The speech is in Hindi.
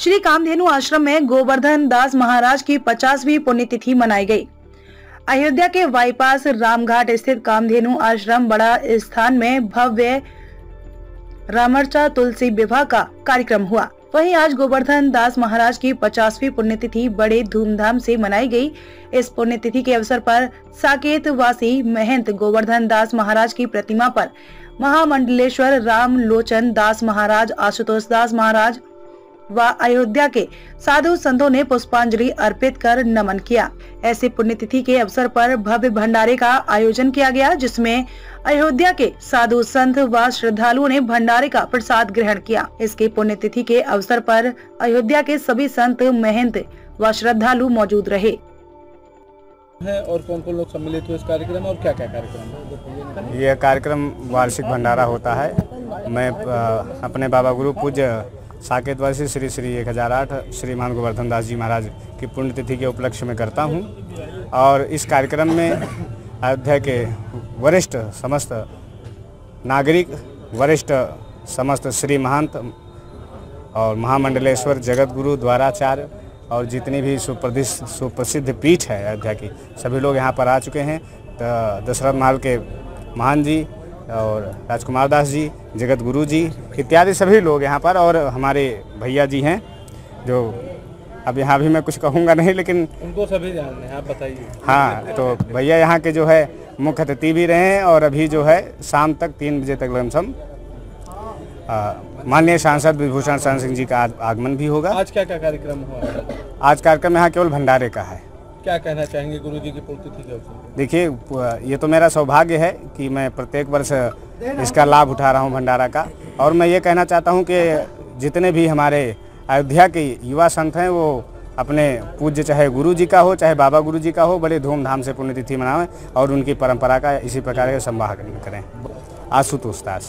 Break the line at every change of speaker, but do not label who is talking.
श्री कामधेनु आश्रम में गोवर्धन दास महाराज की पचासवीं पुण्यतिथि मनाई गई। अयोध्या के बाईपास रामघाट स्थित कामधेनु आश्रम बड़ा स्थान में भव्य रामर्चा तुलसी विवाह का कार्यक्रम हुआ वहीं आज गोवर्धन दास महाराज की पचासवीं पुण्यतिथि बड़े धूमधाम से मनाई गई इस पुण्यतिथि के अवसर पर साकेत वासी महंत गोवर्धन दास महाराज की प्रतिमा पर महामंडलेश्वर राम लोचन दास महाराज, आशुतोष दास महाराज व अयोध्या के साधु संतों ने पुष्पांजलि अर्पित कर नमन किया। ऐसे पुण्यतिथि के अवसर पर भव्य भंडारे का आयोजन किया गया जिसमें अयोध्या के साधु संत व श्रद्धालुओं ने भंडारे का प्रसाद ग्रहण किया। इसके पुण्यतिथि के अवसर पर अयोध्या के सभी संत महंत व श्रद्धालु मौजूद रहे।
है और कौन कौन लोग सम्मिलित हुए इस कार्यक्रम में और क्या क्या कार्यक्रम है?
यह कार्यक्रम वार्षिक भंडारा होता है। मैं अपने बाबा गुरु पूज्य साकेतवासी श्री श्री 1008 श्रीमान गोवर्धन दास जी महाराज की पुण्यतिथि के उपलक्ष्य में करता हूँ। और इस कार्यक्रम में अयोध्या के वरिष्ठ समस्त नागरिक, वरिष्ठ समस्त श्री महंत और महामंडलेश्वर जगत गुरु द्वाराचार्य और जितनी भी सुप्रसिद्ध सुप्रसिद्ध पीठ है अयोध्या की, सभी लोग यहाँ पर आ चुके हैं। तो दशरथ महल के महान जी और राजकुमार दास जी जगत गुरु जी इत्यादि सभी लोग यहाँ पर और हमारे भैया जी हैं जो अब यहाँ भी मैं कुछ कहूँगा नहीं लेकिन
उनको सभी जानते हैं आप बताइए।
हाँ तो भैया यहाँ के जो है मुख्य अतिथि भी रहे हैं और अभी जो है शाम तक तीन बजे तक लमसम माननीय सांसद विभूषण शरण सिंह जी का आगमन भी होगा।
आज क्या क्या कार्यक्रम हुआ?
आज कार्यक्रम यहाँ केवल भंडारे का है।
क्या कहना चाहेंगे गुरु जी की के अवसर
देखिए ये तो मेरा सौभाग्य है कि मैं प्रत्येक वर्ष इसका लाभ उठा रहा हूँ भंडारा का। और मैं ये कहना चाहता हूँ कि जितने भी हमारे अयोध्या के युवा संत हैं, वो अपने पूज्य चाहे गुरु जी का हो, चाहे बाबा गुरु जी का हो, बड़े धूमधाम से पुण्यतिथि मनाएँ और उनकी परंपरा का इसी प्रकार का संवाहन करें। आशुतोष दास।